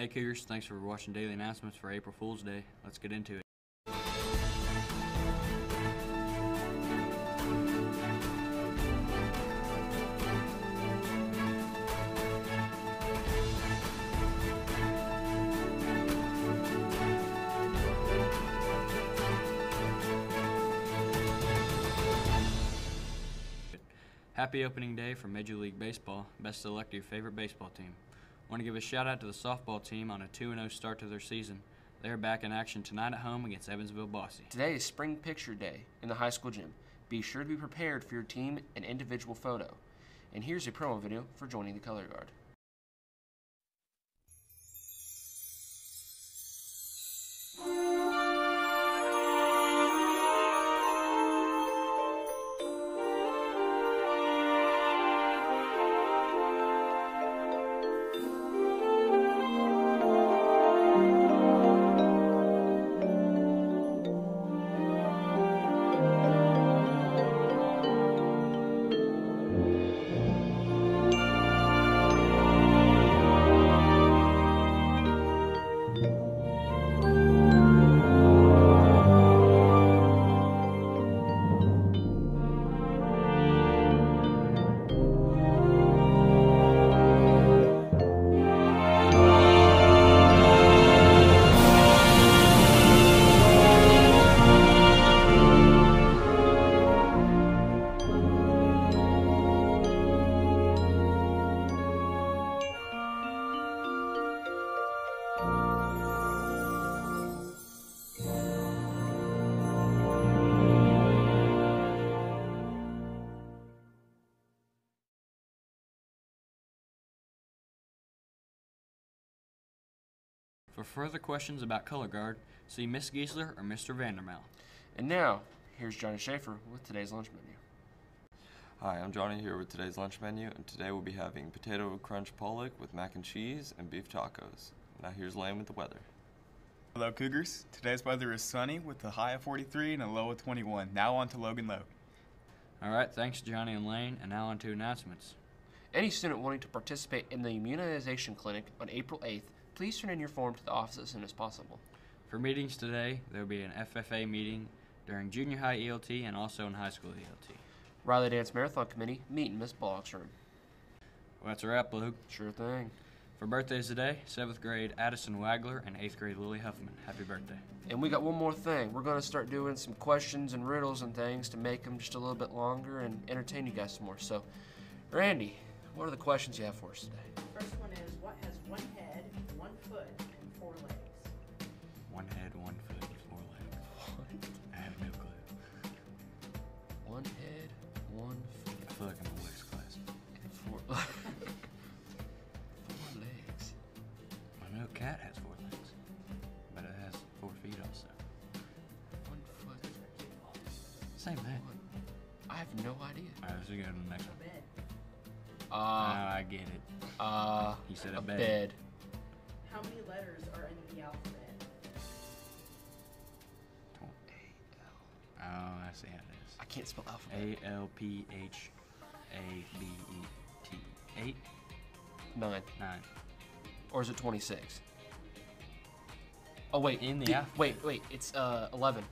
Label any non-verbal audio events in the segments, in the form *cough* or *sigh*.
Hey Cougars, thanks for watching Daily Announcements for April Fool's Day. Let's get into it. Happy opening day for Major League Baseball. Best select your favorite baseball team. Want to give a shout out to the softball team on a 2 0 start to their season. They are back in action tonight at home against Evansville Bosse. Today is Spring Picture Day in the high school gym. Be sure to be prepared for your team and individual photo. And here's a promo video for joining the Color Guard. For further questions about Color Guard, see Miss Giesler or Mr. Vandermel. And now, here's Johnny Schaefer with today's lunch menu. Hi, I'm Johnny here with today's lunch menu, and today we'll be having potato crunch pollock with mac and cheese and beef tacos. Now here's Lane with the weather. Hello, Cougars. Today's weather is sunny with a high of 43 and a low of 21. Now on to Logan Lowe. All right, thanks Johnny and Lane, and now on to announcements. Any student wanting to participate in the immunization clinic on April 8th, please turn in your form to the office as soon as possible. For meetings today, there will be an FFA meeting during junior high ELT and also in high school ELT. Riley Dance Marathon Committee, meet in Miss Bullock's room. Well, that's a wrap, Luke. Sure thing. For birthdays today, 7th grade Addison Wagler and 8th grade Lily Huffman. Happy birthday. And we got one more thing. We're going to start doing some questions and riddles and things to make them just a little bit longer and entertain you guys some more. So, Randy, what are the questions you have for us today? First one is what has one head, one foot, and four legs? One head, one foot, four legs. What? I have no clue. One head, one foot, I feel like I'm in Wick's class. and four, *laughs* four legs. I know cat has four legs, but it has four feet also. One foot. Same thing. One. I have no idea. All right, let's go to the next one. Bed. Oh, Uh, I get it. uh, He said a a bed. bed. How many letters are in the alphabet? Oh, I see how it is. I can't spell alphabet. is. A L P H A B E T. Eight, Nine. nine. Or is it 26? Oh, wait. In the di- alphabet. Wait, wait. It's uh 11.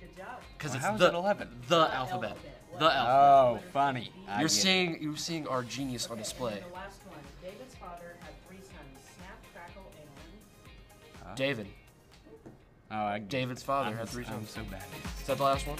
Good job. Because Well, it's how is the, it 11? the The alphabet. alphabet. The What? alphabet. Oh, funny. I you're get it. seeing you're seeing our genius on display. And the last one. David's father had three sons: Snap, Crackle, and Huh? David. Oh, I get. David's father I'm, had three sons. I'm sons. so bad. Is that the last one?